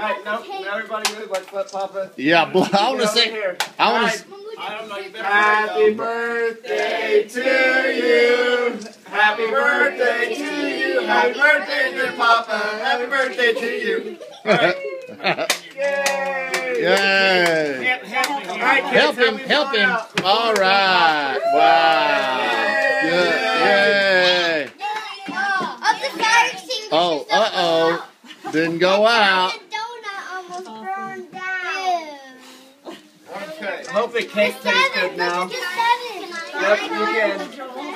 right, now, now everybody move like Flip Papa. Yeah, bl- I want Get to over sing. here. I want Alright. to. I don't know. You better Happy hurry, though. birthday to you. Happy birthday to you. Happy birthday, dear Papa. Happy birthday to you. Yay! Yay! Help, help me. All right, kids, Help him, me help blow him. out. All right. Wow. Good. Yay. Of the fire extinguishers Oh, that uh oh. blew Didn't go out. Okay. I hope the cake tastes good now. Yep, you can. Yep, hold on.